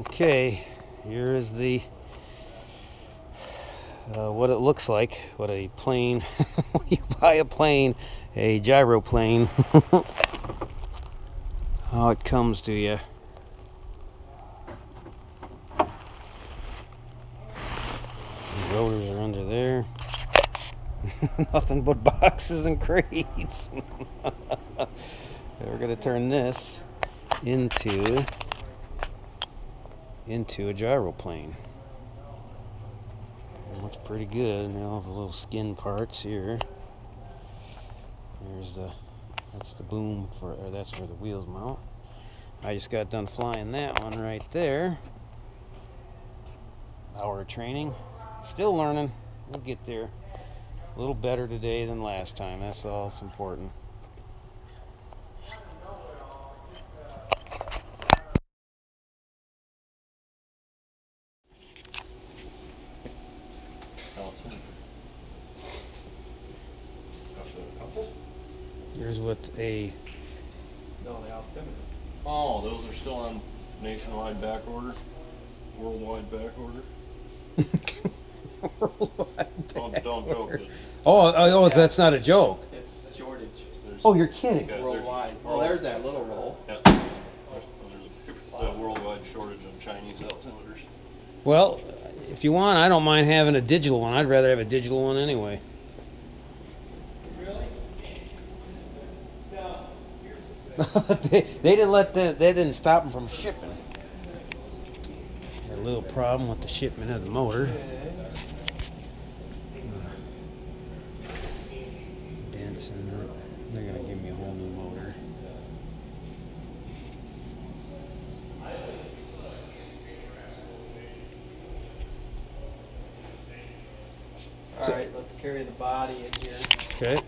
Okay, here is the uh, what it looks like. What a plane. you buy a plane, a gyroplane. How it comes to you. The rotors are under there. Nothing but boxes and crates. We're gonna turn this into into a gyroplane. Looks pretty good. And all the little skin parts here. There's the that's the boom for or that's where the wheels mount. I just got done flying that one right there. Hour of training. Still learning. We'll get there. A little better today than last time. That's all that's important. Here's what a No, the altimeter. Oh, those are still on nationwide back order, worldwide back order. Don't, don't joke. it. Oh, oh, oh, that's not a joke. It's a shortage There's- Oh, you're kidding. Yeah, there's- worldwide. Well, there's that little roll. Yeah. There's there's a worldwide shortage of Chinese altimeters. Well, if you want, I don't mind having a digital one. I'd rather have a digital one anyway. they, they didn't let the, they didn't stop them from shipping. Had a little problem with the shipment of the motor. They're gonna give me a whole new motor. All right, let's carry the body in here. Okay.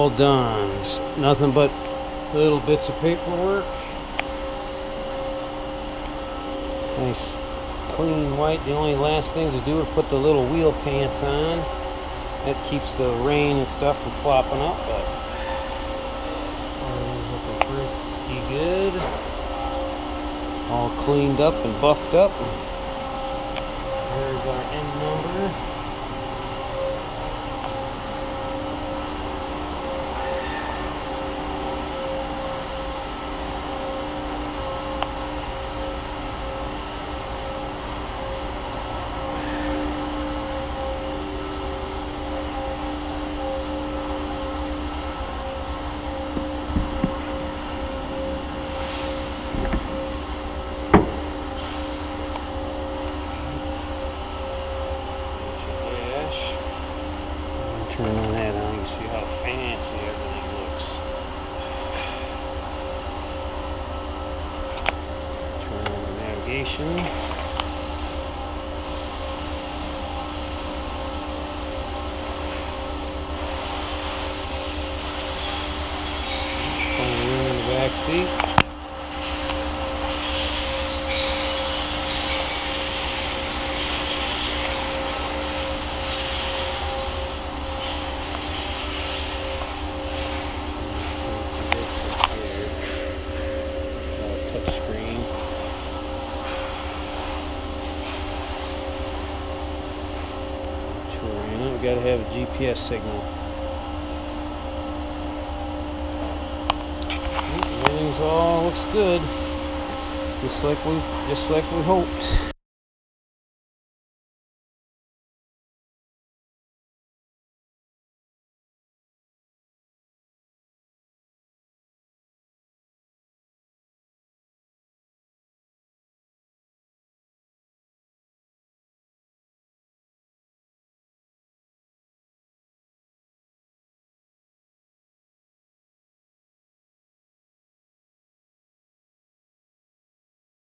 All done. Nothing but little bits of paperwork. Nice clean white. The only last things to do is put the little wheel pants on. That keeps the rain and stuff from flopping up, but looking pretty good. All cleaned up and buffed up. There's our N number. fancy everything looks. Turn on the navigation. Phone in the back seat. You know, gotta have a GPS signal. Everything's all looks good. Just like we just like we hoped.